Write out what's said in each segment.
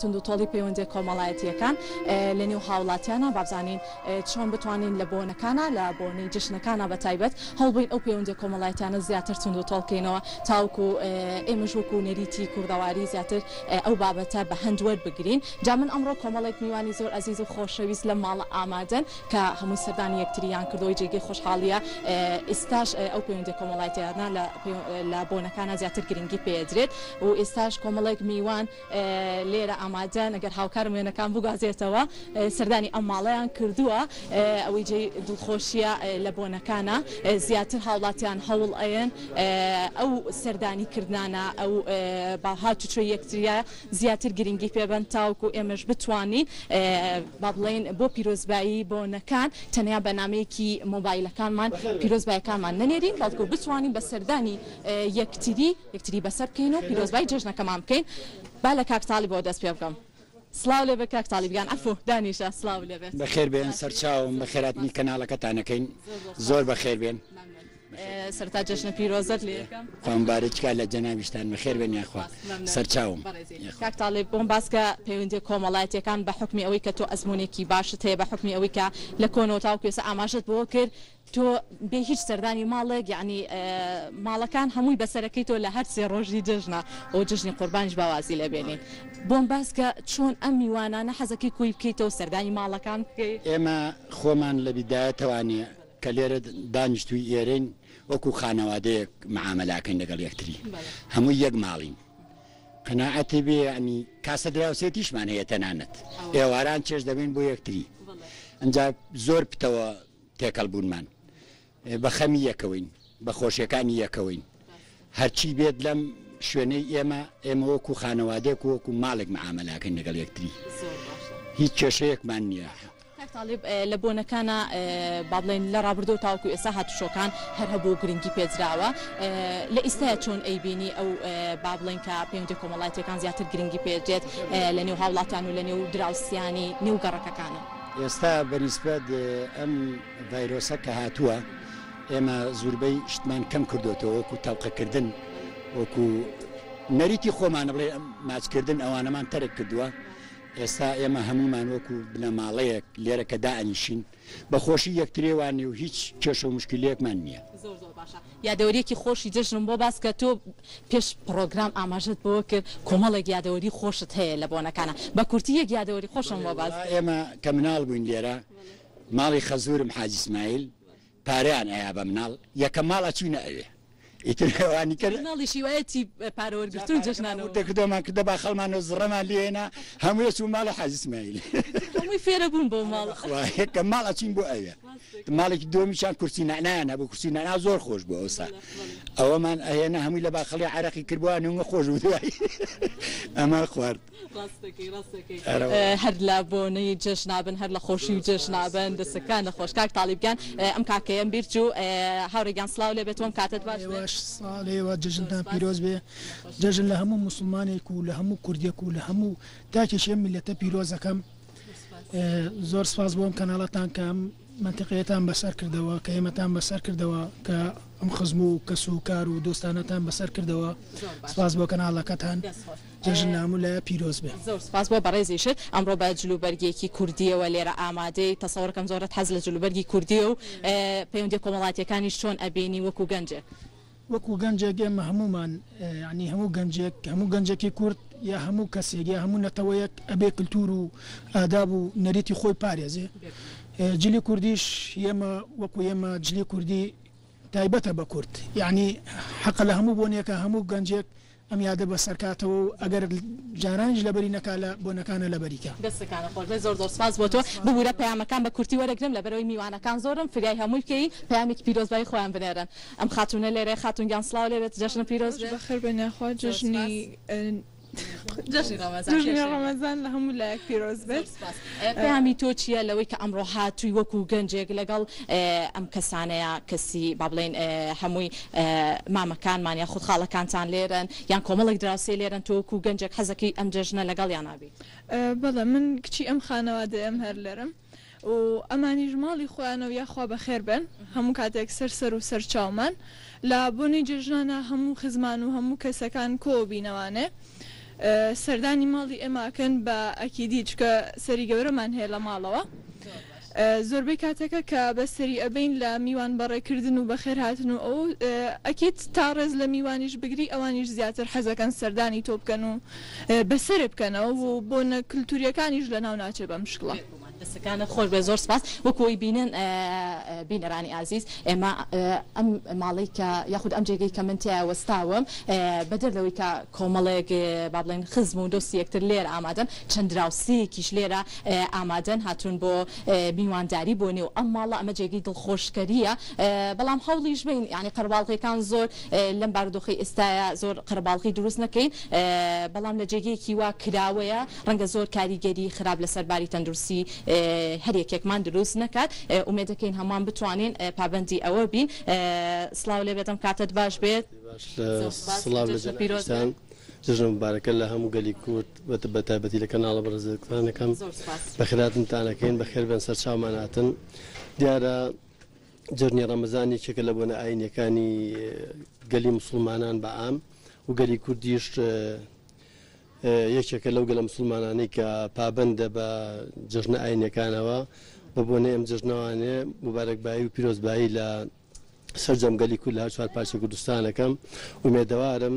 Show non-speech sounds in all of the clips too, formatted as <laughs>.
تند و تۆڵی پەیوەندی کۆمەڵایەتیەکان لە نێو هاوڵاتیانە بابزانین چۆن بتوانین لە بۆنەکانە لە بۆنەی جشنەکانە بە تایبەت هەڵبین ئەو پەیوەندی کۆمەڵایەتانە زیاتر تند و تۆڵکەینەوە تاوکو ئێمەش وەکو نەریتی کوردەواری زیاتر ئەو بابەتە بە هەندوەر بگرین جا من ئەمڕۆ کۆمەڵێک میوانی زۆر ئەزیز و خۆشەویست لە ماڵە ئامادەن کە هەموو سەردانی یەکتریان کردەوەی جێگەی خۆشحاڵیە ئێستاش ئەو پەیوەندی کۆمەڵایەتیانە لە بۆنەکانە زیاتر گرنگی پێدرێت و ئێستاش کۆمەڵێک میوان لێرە ئام ئاماجە نەگەر هاوکار وێنەکان بگازێتەوە سەردانی ئەم ماڵەیان کردووە ئەوەی جێ دڵخۆشیە لە بۆنەکانە زیاتر هاوڵاتیان هەوڵ ئەێن ئەو سەردانی کردانە ئەو باهاچچۆ یەکتریە زیاتر گرنگی پێبەن تاوکو و ئێمەش بتوانین با بڵێن بۆ پیرۆزبایی بۆنەکان تەنیا بەنامەیەکی مۆبایلەکانمان پیرۆزبایەکانمان نەنێرین بەڵکو بتوانین بە سەردانی یەکتری یەکتری بەسەر بکەین و پیرۆزبای جژنەکەمان بکەین با لە کاکتالی بۆ دەست پێ بکەم سلااو لێ بە کاکتالی بگەن ئەفو دانیشە سلااو لێ بەخێر بێن سەرچاوم بە خێراتنی کەناڵەکەتانەکەین زۆر بە خێر بێن. سەرتا جەشنە پیرۆزت لێەکەم بارێککە لە جەناویشتان مەخێر بێنیاخوا سەرچاوم کاکتاڵێ بۆم باسکە پەیوەندی کۆمەڵایەتەکان بە حکمی ئەوەی کە تۆ ئەزمونێکی باشت هەیە بە حکمی ئەوەی کە لە کۆنۆتاو کوێسە ئاماژت بۆ کرد تۆ بێ هیچ سەردانی ماڵێک یعنی ماڵەکان هەمووی بەسەرەکەی تۆ لە هەر سێ ڕۆژی دژنا ئەو جژنی قوربانش باوازی لە بێنین بۆم باسکە چۆن ئەم میوانانە حەزەکەی کوی بکەیتەوە سەردانی ماڵەکان ئێمە خۆمان لە بیدایەتەوانێ کە لێرە دانیشتوی ئێرین وەکو خانەوادەیەک معامەلاکەین لەگەڵ یەکتری هەموو یەک ماڵین قەنەعەتی بێ ئەنی کاسە دراوسێتیشمان هەیە تەنانەت ئێواران چێش دەبین بۆ یەکتری ئەجا زۆر پتەوە تێکەڵ بوونمان بە خەمی یەکەوەین بە خۆشیەکانی یەکەوەین هەرچی بێت لەم شوێنەی ئێمە ئێمە وەکو خانەوادەیە وەکو ماڵێک معامەلاکەین لەگەڵ یەکتری هیچ کێشەیەکمان نییە ساڵب لە بۆنەکانە با بڵێن لە ڕابردو تاوکو ئێستا هاتوشۆکان هەر هەبوو گرنگی پێدراوە لە ئیستا چۆن ئەیبینی ئەو با بڵێن کە پێوەندی کۆمەڵاتیەکان زیاتر گرنگی پێدرێت لە نێو هاوڵاتیان و لە نێو دراوسیانی نێو گەڕەکەەکانە ئێستا بەنسبت ئەم ڤایرۆسە کە هاتووە ئێمە زوربەی شتمان کەم کردوێتەوە وەکو تاوقەکردن وەکو نەریتی خۆمانە بڵێ ماچکردن ئەوانەمان تەرک کردووە ئێستا ئێمە هەمومان وەکو بنەماڵەیەک لێرە کە دائنیشین بەخۆشی یەکترێوانی و هیچ کێشە و مشکلەکمان نییە یادەوریەکی خۆشی جژنم بۆ باس کە تۆ پێش پرۆگرام ئاماژت بۆ کرد کۆمەڵێک یادەوەری خۆشت هەیە لە بۆنەکانە بە کورتی یەک یادەوەری خۆشم بۆ باز ئێمە کە مناڵ بووین لێرە ماڵی خەزورم حاجیسمایل پاریان ئەیا بە مناڵ یەکە ماڵە چوینە ئەوێ ئیترانی کرد ناڵی شیوایەتی پارەوەرگتون جشنانەوە دەکردۆمان کردە با خەڵمان و زڕەمان لێنا هەمووی سوماڵە حەزیسمایل هەمووی فێرە بوون بۆ ماڵەکە ماڵە چین بۆ ئەوێ ماڵێکی دۆمیشان کورسی نانانە بۆ کورسی نانا زۆر خۆش بۆ ئەوسا ئەوەمان ئەهێنە هەمووی لە باخەڵی عراقی کردووان نوە خۆش بووی <laughs> ئەمە خوارد هەر لا بۆنەی جەش نابن هەر لە خۆشی و جەش نابن دەسەکان لە خۆشکاک تاالبگان ئەم کاکەیەم بیر و هاوڕێگان سلااو لێ بێتوم کاتت باش ساڵێەوە جژندا پیرۆز بێ جژن لە هەموو مسلمانێک و لە هەموو کوردێک و لە هەموو تاکێشێ میلەتە پیرۆزەکەم زۆر سپاس بۆم کەناڵەتان کام منتیقەتان بەسەر کردەوە کە ئێمەتان بەسەر کردەوە کە ئەم خزم و کەس و کار و دۆستانەتان بەسەر کردەوە سپاس بۆ کەناڵەکەتان جژن نام لە پیرۆز بێ زۆر سپاس بۆ بەڕێزیشت ئەمڕۆ بە جلوبەرگێکی کوردیەوە لێرە ئامادەی تەسەوەەکەم زۆرت حەز لە جلوبەرگی کوردی و پەیوەندی کۆمەڵاتیەکانی چۆن ئەبینی وەکو گەنجێک. وەکو گەنجێکێ مەهمومان ینی آه، يعني هەموو گەنجێک هەموو گەنجێکی کورد یا هەموو کەسێک یا هەموو نەتەوەیەک ئەبێ کللتور و ئاداب و نەریتی خۆی پارێزێ آه، جلی کوردیش ئێمە وەکو ئێمە جلی کوردی تایبەتە بە کورد یعنی يعني حەق لە ئەم یادە بە سەرکاتەوە و ئەگەر جارانج لەبەری نەکا لە بۆنەکانە لەبەریکە دەستەکانە زۆر زۆر سپاس بۆ تۆ ببوورە پامەکان بە کورتی وەرەگرم لە بەرەوەی میوانەکان زۆرم فرای هەموویکەی پامێک پیرۆزبای خۆیان بنێرن ئەم خاتونە لێرە خاتونگیان سلااو لێرە جشن پیرۆز بەخر بە ناخوا جژنی ڕەمەزان لە هەموو لایەک پیرۆز بێت پامی تۆ چییە لەوەی کە ئەمڕۆ هاتووی وەکو گەنجێک لەگەڵ ئەم کەسانەیە کەسی با بڵێن هەمووی مامەکانمانیا خود خاڵەکانتان لێرن یان کۆمەڵک دراوسێ لێرن تۆکو گەنجێک حەزەکەی ئەم جژنە لەگەڵ یانابی بەڵە من کچی ئەم خانەوە دەم هەر لەرم. و ئەمانیش ماڵی خۆیانەوە یاخوا بەخێر بن هەموو کاتێک سەر سەر و سەرچاومان لا بۆنی جژنانە هەموو خزمان و هەموو کەسەکان کۆبینەوانێ سەردانی ماڵی ئێماکەن بە ئەکیدی چکە سەری گەورەمان هەیە لە ماڵەوە زۆربەی کاتەکە کە بەسەری ئەبین لە میوان بەڕێکردن و بەخێر هاتن و ئەو ئەکیت تا ڕێز لە میوانیش بگری ئەوانیش زیاتر حەزەکەن سەردانی تۆ بکەن و بەسەر بکەنەوە و بۆ نە کللتوریەکانیش لە ناو ناچێ بە مشکڵە. دەستەکانت خۆش بە زۆر سپاس وەکوی بینن بینەرانی ئازیز ئێمە ئەم ماڵی کە یاخود ئەم جێگەی کە من تیا وەستاوم بەدەر لەوەی کە کۆمەڵێک با بڵێن خزم و دۆستی یەکتر لێرە ئامادەن چەندراوسیکیش لێرە ئامادەن هاتون بۆ میوانداری بۆ نێو ئەم ماڵە ئەمە جێگەی دڵخۆشکەریە بەڵام هەوڵیش بین ینی قەرباڵقیەکان زۆر لەم باردۆخی ئێستاە زۆر قەرباڵقی دروست نەکەین بەڵام لە جێگەیەکی وا کراوەیە ڕەنگە زۆر کاریگەری خراپ لە سەرباری تەندروستی هەرێکێکمان دروست نکات ئومێدەکەین هەمان بتوانین پابندی ئەوە بین سلااو لێ بێتم کاتت باش بێت پیرۆستان. ژژم بارەکە لە هەموو گەلی کورت بە تایبەتی لە کەناڵە بەرزەکانەکەم بە خراتنتانەکەین بە خێربەن سەر چاوماناتن دیارە جرنی ڕەمەزانی چێکە لە بۆنە ئاینەکانی گەلی مسلمانان بە ئام و گەلی کوردیش یەکێکە لەو گەلە مسلمانانی کە پابندە بە جژنە ئاینەکانەوە بە بۆنێ ئەم جژنەوانێ مبارەکبایی و پیرۆزبایی لە سەررجەمگەلی کول لە چوار پارچە کوردستانەکەم ومێدەوارم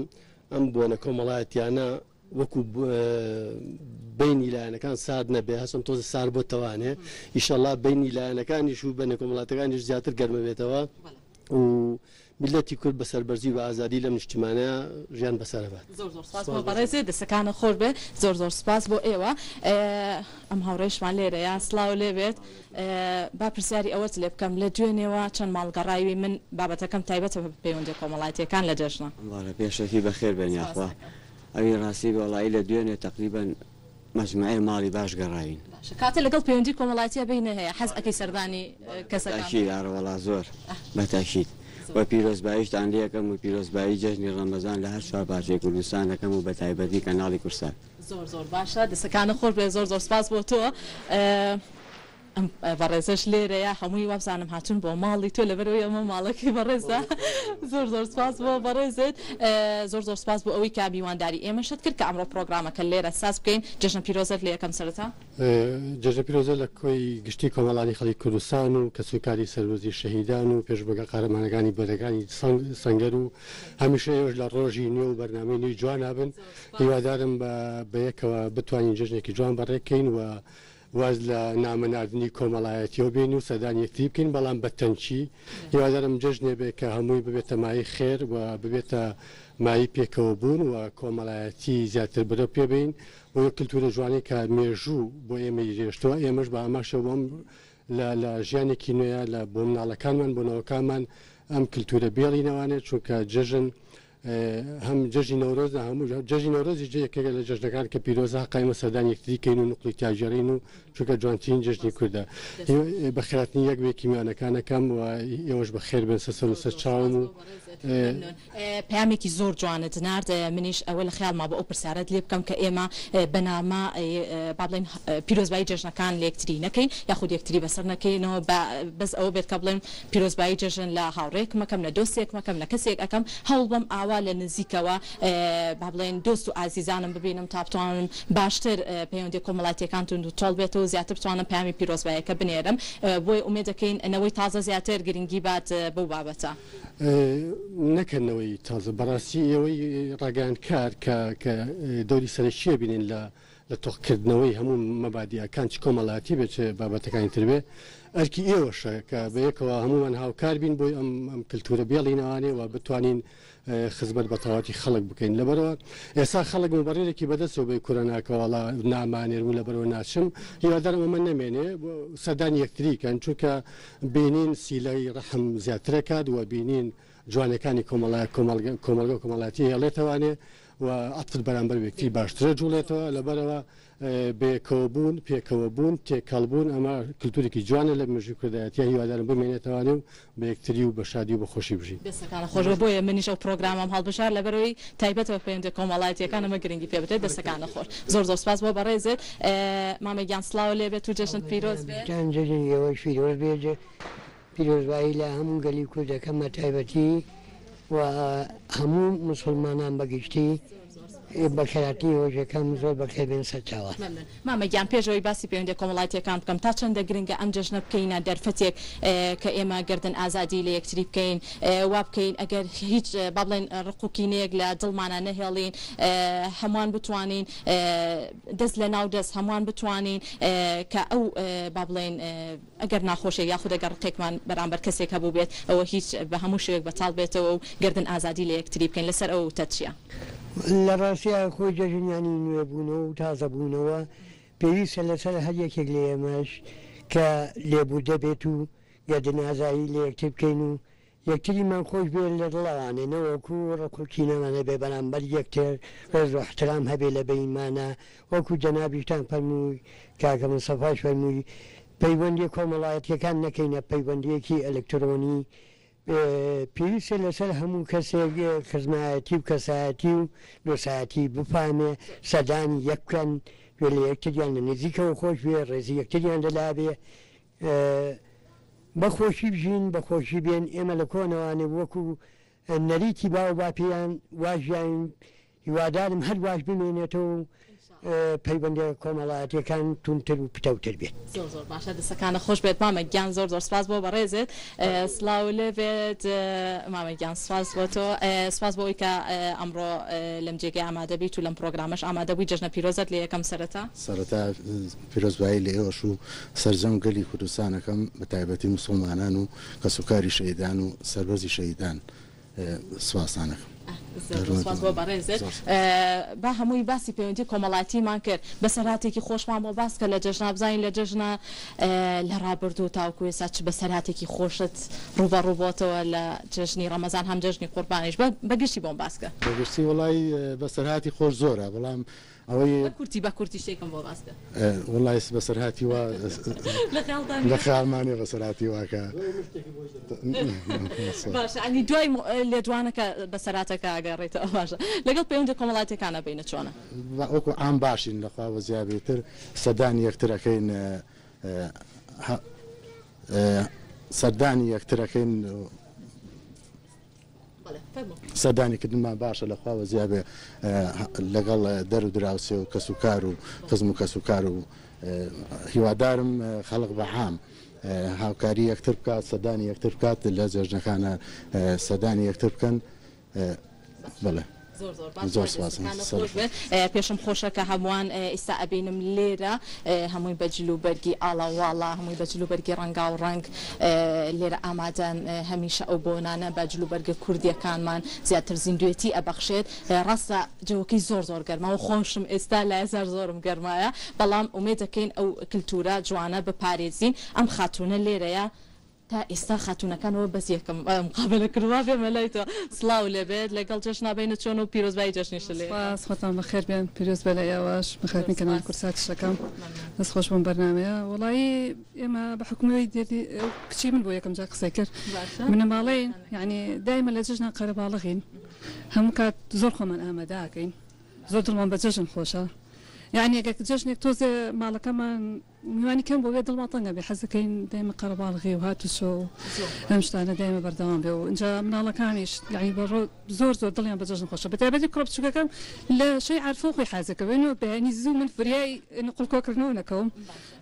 ئەم بۆنە کۆمەڵایەتیانە وەکو بینی لایەنەکان ساد نەبێ هەسم تۆزە سار بۆ تەوانێ ئیشەڵا بینی لایەنەکانیش و بەنەکۆمەڵاتەکانیش زیاتر گەرمەبێتەوە. و میلەتی کورد بە سەربەرزی و ئازادی لە نیشتیمانە ژیان بەسەرەبات بەڕێزێ دەسەکانە خۆر بێ زۆر زۆر سپاس بۆ ئێوە ئەم هاوڕێشمان لێرە یا سلااو لێبێت با پرسیاری ئەوەت لێ بکەم لە دوێنێەوە چەند ماڵگەڕایوی من بابەتەکەم تایبەتە پەیوەندە کۆمەڵاتیەکان لە جێژنە پێشەکی بەخێر بێنیاخوا ئەوی ڕاستی بەڵایی لە دوێنێ تقریبان مەجمعی ماڵی باش گەڕاوین کاتە لەگەڵ پەیوەندی کۆمەڵاتیە بینە هەیە حەز ئەەکەی سەردانی کەسەکیارەوەڵا زۆر بەتاکییت بە پیرۆزباییشتان لەکەم و پیرۆزبایی جەژنی ڕەمەزان لە هەر چوار باچێک کوردستانەکەم و بە تایبەتی کەناڵی کورسان زۆر زۆر باشە دەسەکانە خۆر بێ زۆر زۆر سپاس بۆ تۆ. بەڕێزەش لێرەیە هەمووی وابزانم هاتون بۆ ماڵی تۆ لەبەرەوەی ئەمە ماڵەکەی بەڕێزە زۆر زۆر سپاس بۆ بەڕێزت زۆر زۆر سپاس بۆ ئەوەی کابیوانداری ئێمەشت کرد کە ئەمڕۆ پرۆگرامەکە لێرە ساس بکەین جژنە پیرۆزت لە یەکەم سەرتا جژە پیرۆزە لە کۆی گشتی کۆمەڵانی خەڵی کوردستان و کەسوکاری سەرۆزی شەهیددان و پێشبگە قارەمانەکانی بەرەکانی سنگەر و هەمیشەیەش لە ڕۆژی نوێ و بەرنامەی نوی جوان نابن هیوادارم بە یەکەوە بتوانین جژنێکی جوان بەڕێکین و واز لە نامەناردنی کۆمەڵایەتیەوە بین و سەدانیەتی بکەین بەڵام بە تەنچی هیوادارم جژنێ بێت کە هەمووی ببێتە مای خێر و ببێتە مای پێکەوە بوون و کۆمەڵایەتی زیاتر برە پێبین بۆ کللتورە جوانی کە مێژوو بۆ ئێمە درێشتەوە ئێمەش بە ئاماشەوەم لە ژیانێکی نوێە لە بۆ مناڵەکانمان بۆنەوەکانمان ئەم کللتورە بێڵی نەوانێت چونکە جژن هم جژی نوروز هەموو جژی نوروزی جەیەکەگە لە جژنەکان کە پیرۆزە قایمە سەدان یەکتی کەین و نقلی تاژێڕین و چونکە جوانترین جژنی کووردا بە خێراتنی یەک وێکی میانەکانەکەم و ئێوەش بە خێر بن سە سەر چاوم و پامێکی زۆر جوانت نرد منیش ئەوە لە خیالما بە ئەو پرسیارەت لێ بکەم کە ئێمە بەنامە باڵێن پیرۆزبایی جژنەکان لێکتری نەکەین یاخود یەکتری بەسەر نەکەینەوە بەس ئەوە بێت کە بڵێن پیرۆزبایی جژن لە هاوڕێک مەکەم لە دۆستێک مەکەم لە کەسێک ئەەکەم هەوڵ بەم ئاوا لە نزیکەوە با بڵێن دۆست و ئازیزانم ببینم تا بتوانم باشتر پەیوەندی کۆمەڵاتیەکان تون و تۆڵ بێتەوە و زیاتر بتوانم پامی پیرۆزبایەکە بنێرم بۆی ئومێدەکەین ئەنەوەی تازە زیاتر گرنگی بات بەو بابەتە نەکەنەوەی تازە بەڕاستی ئەوەی ڕگەان کار کە دەوری سەرشیە بینین لە لە تۆخکردنەوەی هەموو مەبادیەکان چ کۆمەڵاتی بێت بابەتەکانی تربێ ئەرکی ئێوەشە کە بەیەکەوە هەمووان هاوکار بین بۆی ئەم کللتورە بێڵینەوانێ و بتوانین خزمەت بە تەواتی خەڵک بکەین لەبەرەوە ئێستا خەڵک مبارێکی بەدەستەوە بەی کورەناکەواڵا نامانێر و لەبەرەوە ناچم هیوادارەوە من نامێنێ سەدان یەکتریکەن چونکە بینین سیلای ڕەحم زیاترەکات وە بینین جوانەکانی کۆمەڵای کۆمەلگە کۆمەڵاتی هەڵێتوانێ و عتفت بەرامبەر وێکی باشترە جوڵێتەوە لەبەرەوە بێکەوەبوون پێکەوەبوون تێکەڵبوون ئەمە کللتوریکی جوانە لە مژی کردایەتیان هیوادارم بمێنێتوانێ و بە یەکتری و بە شادی و بە خۆشی بژین خۆش بۆیە منیش ئەو پرۆگرامم هەڵبشار لەبەرەوەی تایبەتەوە پێندێک کۆمەڵایەتەکان ئەمە گرنگی پێ بێت دەستەکانە خۆش زۆر زۆر سپاس بۆ بەڕێزێت مامەگیان سلااو لێ بێت و جەشن پیرۆز بێت پیرۆز بێژێ پیرۆزبایی لە هەموو گەلی کوردەکەمە تایبەتی و همون مسلمان هم بگشتی بەکەراتی هۆژەکەم زۆر بەکەبێن سەرچوە مامەگیان پێشەوەی باسی پەیوەندی کۆمەڵاتیەکان بکەم تا چەندە گرنگە ئەم جژنە بکەینە دەرفەتێک کە ئێمە گردن ئازادی لە یەکتری بکەین وا بکەین ئەگەر هیچ با بڵێن ڕقوکینەیەک لە دڵمانە نەهێڵین هەمووان بتوانین دەست لە ناو دەست هەمووان بتوانین کە ئەو با بڵێن ئەگەر ناخۆشێک یاخود ئەگەر ڕێکمان بەرامبەر کەسێک هەبوو بێت ئەوە هیچ بە هەموو شوێک بەتال بێتەوە و گردن ئازادی لە یەکتری بکەین لەسەر ئەو تەچیە. لە ڕاستیا خۆی جەژنیانی نوێبوونەوە و تازەبوونەوە پێویستە لەسەر هەر یەکێک لە ئێمەش کە لێبوو دەبێت و یادنازایی لە یەکتی بکەین و یەکتریمان خۆش بێت لە دڵانێنەوەکو ڕکوکینەوانە بێ بەرامبەر یەکتر ڕێز احترام هەبێ لە بەینمانە وەکو جەنابیشتان فەرمووی کاکە من سەفاش فەرمووی پەیوەندی کۆمەڵایەتەکان نەکەینە پەیوەندیەکی ئەلکترۆنی پێویستە لەسەر هەموو کەسێک خزمایەتی و کەسایەتی و دۆسایەتی بپامێ سەدانی یەککەن لە یەکتریان لە نزیکەوە خۆش بێ ڕێزی یەکتریان لەلابێ بەخۆشی بژین بەخۆشی بێن ئێمە لە کۆنەوانێ وەکو نەریتی باو باپیان واژیان هیوادارم هەر واش بمێنێتەوە پەیوەندی کۆمەڵایەتەکان تونتر و پتەوتر بێت باشە دەسەکانە خۆش بێت مامە گیان زۆر زۆر سپاس بۆ بەڕێزێت سلااو لەوێت مامە گیان سپاس بۆ تۆ سپاس بۆ ئەویکە ئەمڕۆ لەم جێگەی ئامادەبییت و لەم پرۆگرامش ئامادەبووی جژنە پیرۆزت لە یەکەم سەرەتا سەرەتا پیرۆزبایی لە ئێوەش و سەررجەم گەلی کوردستانەکەم بە تایبەتی مسلمانان و کەسوکاری شەیدان و سەربەزی شەیدان سواسانەکەم. بۆ بەڕێزت با هەمووی باسی پەیوەندی کۆمەڵاتیمان کرد بە سەراتێکی خۆشمان بۆ باس کە لە جژنا بزانین لە جژنا لە ڕابرد و تاوکو ێسا چ بە سەراتێکی خۆشت ڕوبە ڕووبۆتەوە لە جژنی ڕەمەزان هەم جژنی قوربانیش بەگشتی بۆم باسکە بەگشتی وڵی بە سەرهاتی خۆش زۆرە بەڵام ئەوەی کورتی بە کورتی شتێکم بۆ باستە وڵی بە سەرهاتی وا <laughs> لە خارمانی بە سەراتی واکە <laughs> باشنی دوای لێدوانەکە بە سەراتەکە داگەڕێتەوە باشە لەگەڵ پەیوەندی کۆمەڵاتەکانە بینە چۆنە وەکو ئام باشین لەخواوە زیابێتتر سەدان یەکترەکەین سەردانی یەکترەکەین سەدانیکردنمان باشە لەخواوە زیابێ لەگەڵ دەر و دراوسێ و کەس و کار و قزم و کەس و کار و هیوادارم خەڵق بەحام. هاوکاری یەکتر بکات سەدانی یەکتر بکات لە جێژنەکانە سەدانی یەکتر بکەن بڵێ. زۆر پێشم خۆشە کە هەمووان ئێستا ئەبینم لێرە هەمووی بەجلوبەرگی ئاڵاواڵا هەمووی بەجلوبەرگی ڕەنگا و ڕنگ لێرە ئامادەن هەمیشە ئەو بۆنانە بەجلوبەرگە کوردیەکانمان زیاتر زیندوێتی ئەبەخشێت ڕاستە جوەکی زۆر زۆر گەرما و خۆشم ئێستا لازار زۆرم گەرمایە بەڵام ئومێ دەکەین ئەو کللتورە جوانە بپارێزین ئەم خاتونە لێرەیە تا ئێستا خاتونونەکانەوە بەسیەکەم مقابلە کردوا بێمە لای تۆ سلااو لەبێت لەگەڵ جەش نابینە چۆن و پیرۆزبای جەشنیشە لێ خۆتان بەخێر بێن پیرۆز بەلایەوەش بخێرمی کەنار کورساتشەکەم دەست خۆش بم بەرنمەیە وڵی ئێمە بە حکوومەوەی دێری کچی من بۆ یەکەم جا قسە کرد منە ماڵێ یعنی دایمە لە جژنا قەرەباڵغین هەموو کات زۆر خۆمان ئامەداکەین زۆر دڵمان بە جەژن خۆشە يعني اگر جش نک مال مالکه من يعني میوانی کم بوده دل ماطنگه به حس این دائما قربال غی و هاتو شو همش دائما بردوام بیو انجا من الله کانیش يعني برو زور زور دلیان بجش نخوشه بتا بدي قرب شو شی لا شيء حس که حازك بينو این زوم من فرياي نقول کم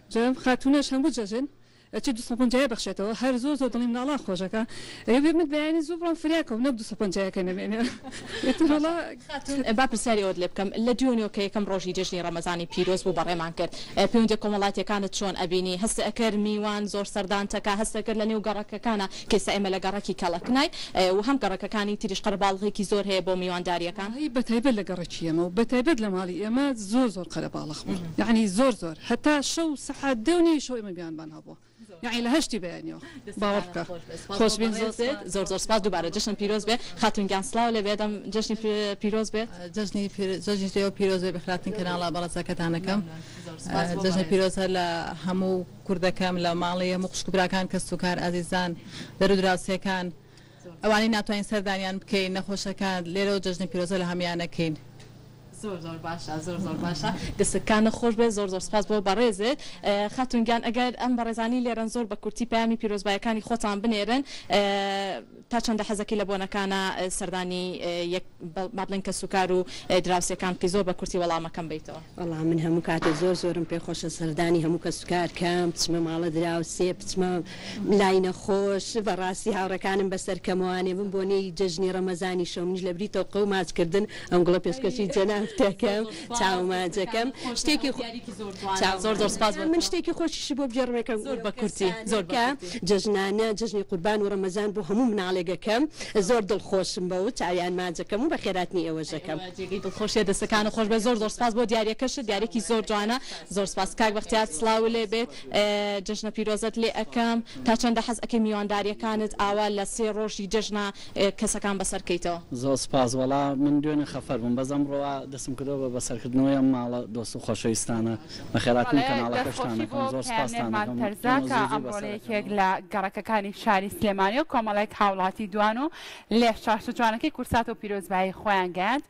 جام خاتوناش هم بججن چه دو سپنجه بخشه تو هر زور زور دلیم نالا خوشه که یه بیم بیانی زور برام فریا کم نبود سپنجه که نبینی تو نالا خاتون با پرسیاری اود لب کم لدیونی که کم روزی جشنی رمضانی پیروز بود برای من کرد پیوند کمالاتی کانت شون ابینی هست اکر میوان زور سردان تا که هست اکر لنیو گرک کانه که گرکی کلک نی و هم گرک کانی تیرش قربالغی کی زور هی بو میوان داری کان هی بته بد لگرکیم و بته بد لمالی اما زور زور قربالغ یعنی زور زور حتی شو سحر دونی شو إما بیان بان هبوه یعنی لە هەشتی بەیانەوە باوە بکە خۆشبین زۆر زۆر سپاس دووبارە جشن پیرۆز بێ خاتون گیانسلااو لە بێدەم جشنی پیرۆز بێت جژنی زۆژیەوە پیرۆزێ بخلاتن کەناڵا بەڵەسەکەتانەکەم جژنە پیرۆزە لە هەموو کوردەکەم لە ماڵی هەموو قشکبراکان کە سوکار ئازیزان دەرودراوسەکان ئەوانی ناتوانین سەردانیان بکەین نەخۆشەکان لێرە و جژنە پیرۆزە لە هەمیانەکەین. زۆر زۆر باشە زۆر زۆر باشە دەستەکانە خۆش بێ زۆر زۆر سپاس بۆ بەڕێزت خاتونگیان ئەگەر ئەم بەڕێزانی لێرن زۆر بە کورتی پامی پیرۆزبایەکانی خۆتان بنێرن تا چەندە حەزەکی لە بۆنەکانە سەردانی مابلن کە سوکار و دراوسەکان پێ زۆر بە کورتی وەڵامەکەم بیتەوە وەڵام من هەموو کاتە زۆر زۆرم پێخۆشە سەردانی هەموو کە سوکار کەم بچمە ماڵە دراوسێ بچمە لای نەخۆش بەڕاستی هاوڕەکانم بەسەرکەموانێ من بۆنەی جەژنی ڕەمەزانی شەمنیش لە بریتەوە قەو ماچکردن ئەنگڵە پێشکەشی جەنان گفتەکەم چاوماجەکەم شتێکی زۆر زۆر سپاس من شتێکی خۆشیشی بۆ بجێڕمێکم زۆر بە کورتی زۆرکە جژنانە جژنی قوربان و ڕەمەزان بۆ هەموو مناڵێگەکەم زۆر دڵخۆشم بە و چاویان ماجەکەم و بە خێراتنی ئێوەژەکەم دڵخۆشیە دەستەکانە خۆش بە زۆر زۆر سپاس بۆ دیارەکەش دیارێکی زۆر جوانە زۆر سپاس کاک بەختیار سلااو لێ بێت جژنە پیرۆزت لێ ئەەکەم تا چەندە حەز ئەەکە میوانداریەکانت ئاوا لە سێ ڕۆژی جژنا کەسەکان بەسەرکەیتەوە زۆر سپاس وڵا من دوێنێ خەفەر بووم بەزەم ڕۆوە دەستم کردەوە بە سەرکردنەوە ئەم ماڵە دۆست و خۆشەویستانە بە خێراتن کەناڵەکەشتانە زۆر سپاسەکە ئەمڕۆلەیەکێک لە گەڕەکەەکانی شاری سلێمانی و کۆمەڵێک هاوڵاتی دوان و لێ شاشتجوانەکەی کورسات و پیرۆزبایی خۆیان گەاند